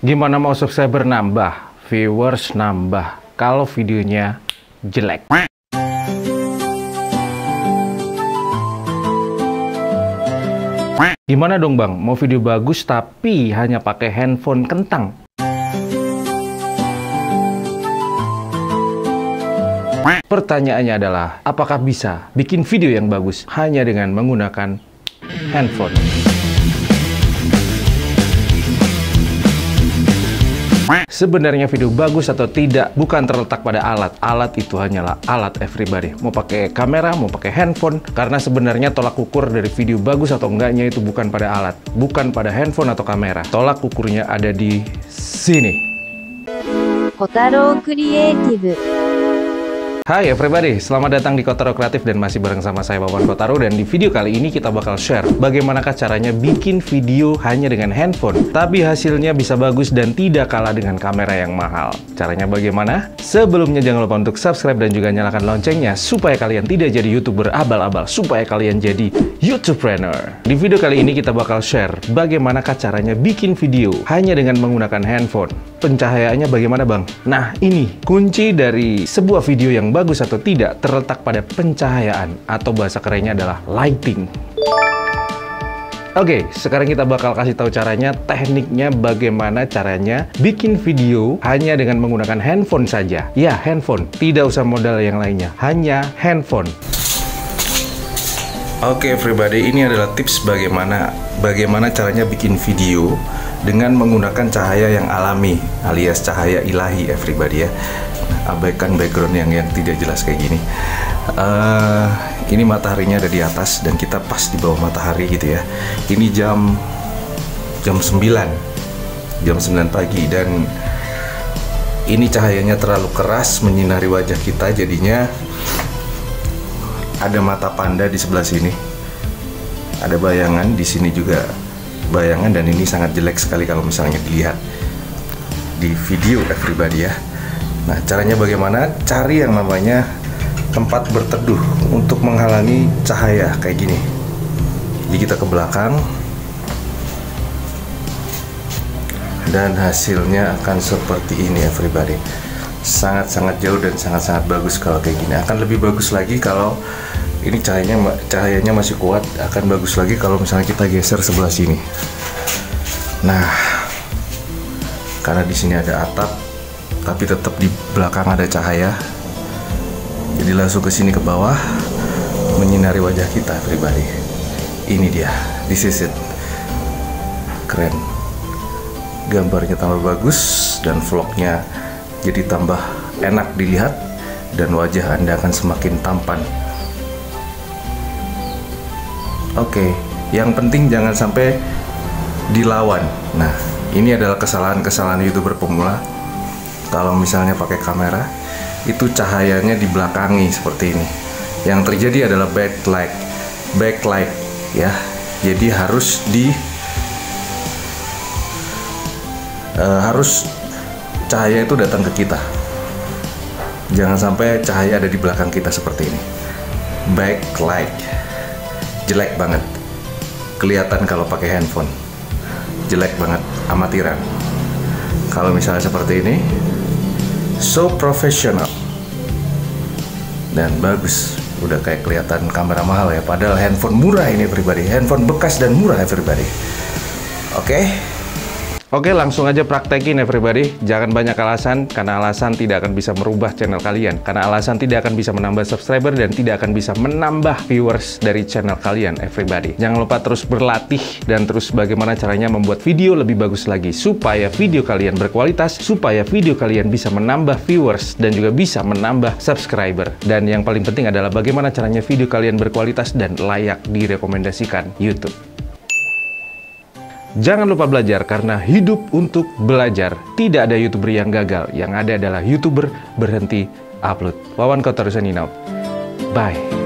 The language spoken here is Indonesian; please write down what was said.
Gimana mau subscriber nambah, viewers nambah, kalau videonya jelek? Gimana dong bang, mau video bagus tapi hanya pakai handphone kentang? Pertanyaannya adalah, apakah bisa bikin video yang bagus hanya dengan menggunakan handphone? Sebenarnya video bagus atau tidak bukan terletak pada alat. Alat itu hanyalah alat everybody. Mau pakai kamera, mau pakai handphone. Karena sebenarnya tolak ukur dari video bagus atau enggaknya itu bukan pada alat. Bukan pada handphone atau kamera. Tolak ukurnya ada di sini. Kotaro Creative Hai everybody, selamat datang di Kotaro Kreatif dan masih bareng sama saya Wawan Kotaro dan di video kali ini kita bakal share bagaimanakah caranya bikin video hanya dengan handphone tapi hasilnya bisa bagus dan tidak kalah dengan kamera yang mahal. Caranya bagaimana? Sebelumnya jangan lupa untuk subscribe dan juga nyalakan loncengnya supaya kalian tidak jadi youtuber abal-abal, supaya kalian jadi youtubepreneur. Di video kali ini kita bakal share bagaimanakah caranya bikin video hanya dengan menggunakan handphone. Pencahayaannya bagaimana bang? Nah ini kunci dari sebuah video yang bagus atau tidak terletak pada pencahayaan atau bahasa kerennya adalah lighting. Oke, sekarang kita bakal kasih tahu caranya, tekniknya bagaimana caranya bikin video hanya dengan menggunakan handphone saja. Ya, handphone. Tidak usah modal yang lainnya, hanya handphone. Oke, everybody, ini adalah tips bagaimana bagaimana caranya bikin video dengan menggunakan cahaya yang alami alias cahaya ilahi everybody ya. Abaikan background yang yang tidak jelas kayak gini. Uh, ini mataharinya ada di atas dan kita pas di bawah matahari gitu ya. Ini jam jam 9 jam 9 pagi dan ini cahayanya terlalu keras menyinari wajah kita jadinya ada mata panda di sebelah sini. Ada bayangan di sini juga bayangan dan ini sangat jelek sekali kalau misalnya dilihat di video everybody ya. Nah caranya bagaimana? Cari yang namanya tempat berteduh untuk menghalangi cahaya kayak gini. Jadi kita ke belakang dan hasilnya akan seperti ini everybody. Sangat-sangat jauh dan sangat-sangat bagus kalau kayak gini. Akan lebih bagus lagi kalau ini cahayanya cahayanya masih kuat akan bagus lagi kalau misalnya kita geser sebelah sini. Nah karena di sini ada atap tapi tetap di belakang ada cahaya. Jadi langsung ke sini ke bawah menyinari wajah kita pribadi. Ini dia this is it. Keren. Gambarnya tambah bagus dan vlognya jadi tambah enak dilihat dan wajah anda akan semakin tampan Oke, yang penting jangan sampai dilawan. Nah, ini adalah kesalahan-kesalahan youtuber pemula. Kalau misalnya pakai kamera, itu cahayanya dibelakangi seperti ini. Yang terjadi adalah backlight, backlight, ya. Jadi harus di uh, harus cahaya itu datang ke kita. Jangan sampai cahaya ada di belakang kita seperti ini. Backlight jelek banget. Kelihatan kalau pakai handphone. Jelek banget amatiran. Kalau misalnya seperti ini so professional. Dan bagus udah kayak kelihatan kamera mahal ya. Padahal handphone murah ini pribadi handphone bekas dan murah everybody. Oke? okay? Oke, langsung aja praktekin everybody. Jangan banyak alasan, karena alasan tidak akan bisa merubah channel kalian. Karena alasan tidak akan bisa menambah subscriber dan tidak akan bisa menambah viewers dari channel kalian everybody. Jangan lupa terus berlatih dan terus bagaimana caranya membuat video lebih bagus lagi. Supaya video kalian berkualitas, supaya video kalian bisa menambah viewers dan juga bisa menambah subscriber. Dan yang paling penting adalah bagaimana caranya video kalian berkualitas dan layak direkomendasikan YouTube. Jangan lupa belajar karena hidup untuk belajar. Tidak ada YouTuber yang gagal, yang ada adalah YouTuber berhenti upload. Wawan Kotor out. Bye.